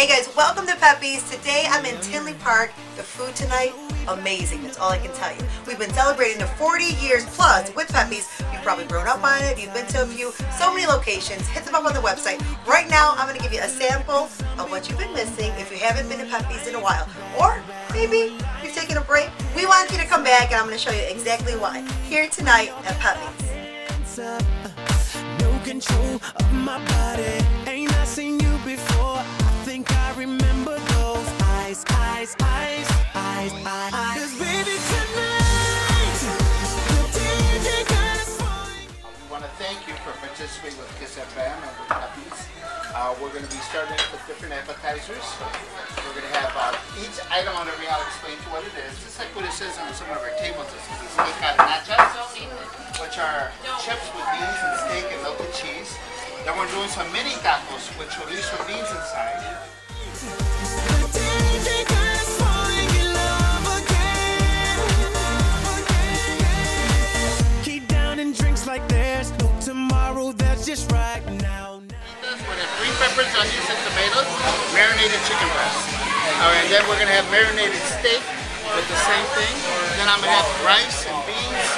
Hey guys, welcome to Pepe's. Today I'm in Tinley Park. The food tonight, amazing. That's all I can tell you. We've been celebrating the 40 years plus with Pepe's. You've probably grown up on it. You've been to a few, so many locations. Hit them up on the website. Right now, I'm going to give you a sample of what you've been missing if you haven't been to Pepe's in a while. Or maybe you've taken a break. We want you to come back and I'm going to show you exactly why. Here tonight at Pepe's. No you week with Kiss FM and with Pepe's. Uh, we're going to be starting with different appetizers. We're going to have uh, each item on every I'll explain to what it is. Just like what it says on some of our tables. This is the steak nachos, which are chips with beans and steak and melted cheese. Then we're doing some mini tacos with chorizo beans inside. Just right now. now. With have green peppers, onions, and tomatoes, marinated chicken breast. All right, then we're gonna have marinated steak with the same thing. Then I'm gonna have rice and beans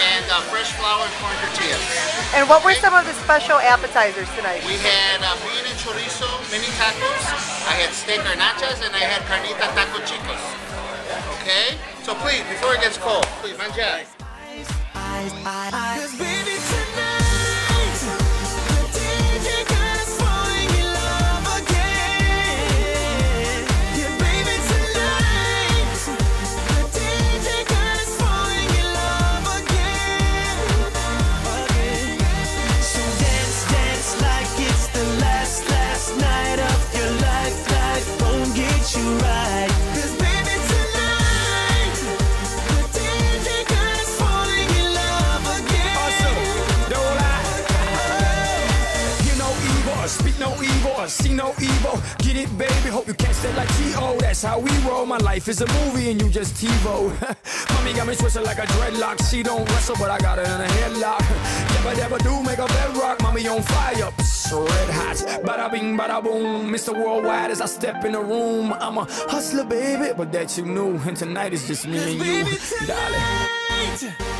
and uh, fresh flour and corn tortillas. And what were some of the special appetizers tonight? We had uh, bean and chorizo mini tacos. I had steak hornachas and I had carnita taco chicos. Okay? So please, before it gets cold, please, manja. Get it, baby. Hope you catch that like T.O. That's how we roll. My life is a movie and you just TiVo. Mommy got me twisted like a dreadlock. She don't wrestle, but I got her in a headlock. Never, never do make a bedrock. Mommy on fire, Psst, red hot. Bada bing, bada boom. Mr. Worldwide as I step in the room. I'm a hustler, baby, but that you knew. And tonight is just me and you, darling.